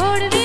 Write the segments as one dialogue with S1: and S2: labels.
S1: छोड़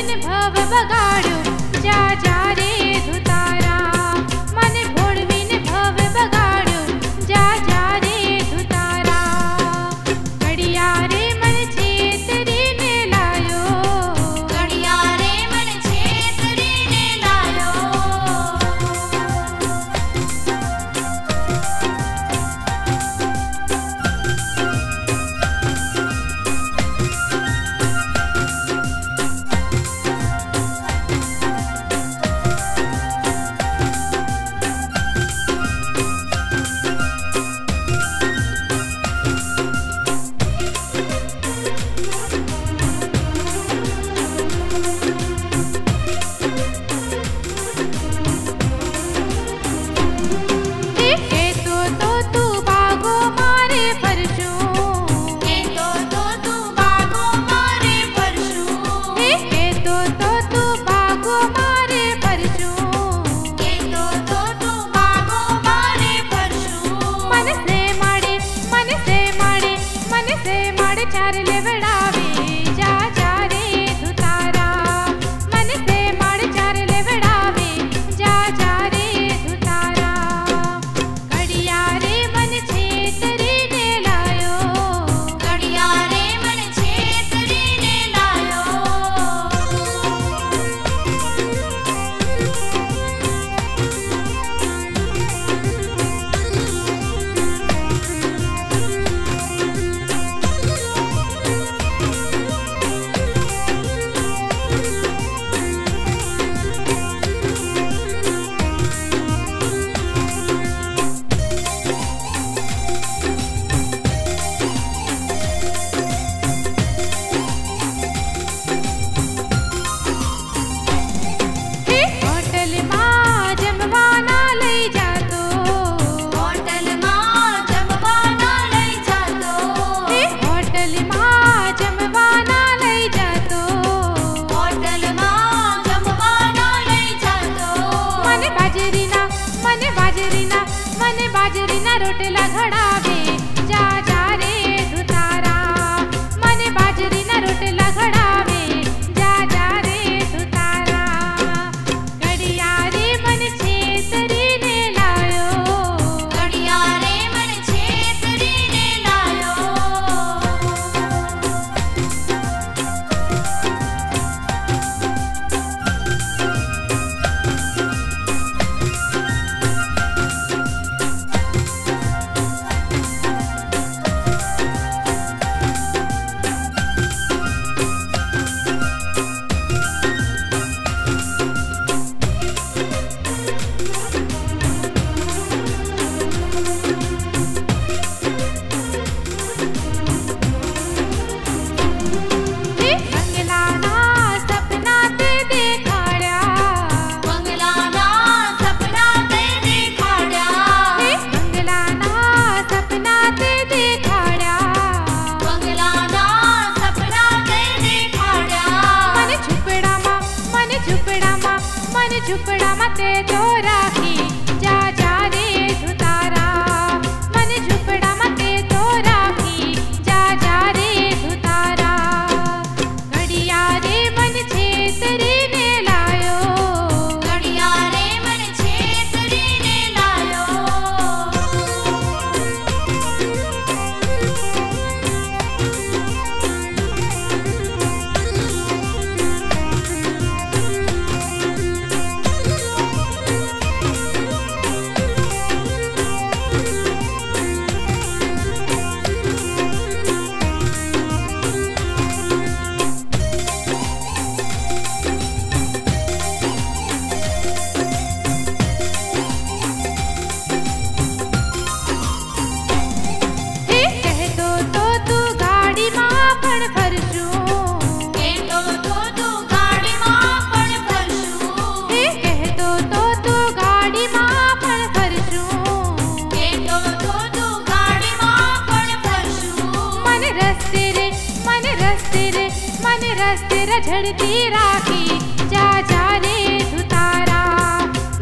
S1: अस्थिर झड़ती राखी, जा जा रे धुतारा।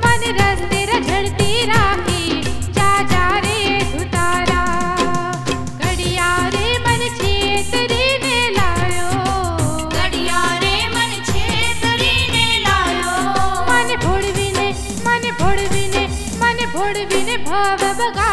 S1: मन रस्थिर झड़ती राखी, जा जा रे धुतारा। घड़िया रे मन छेतरी ने लायो। घड़िया रे मन छेतरी ने लायो।
S2: मन भोड़वी ने,
S1: मन भोड़वी ने, मन भोड़वी ने भव बगा